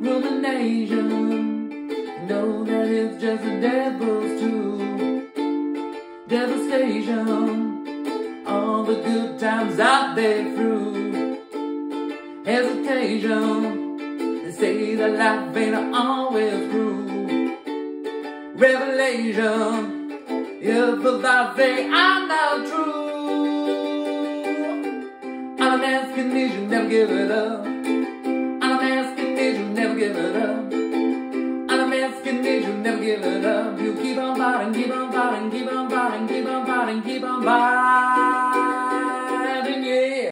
rumination. Know that it's just the devil's tool. Devastation. All the good times I've been through. Hesitation. They say that life ain't always true. Revelation. If the thoughts say I'm not true. I'm asking you never give it up. Give it up. You keep on fighting, keep on fighting, keep on fighting, keep on fighting, keep on fighting.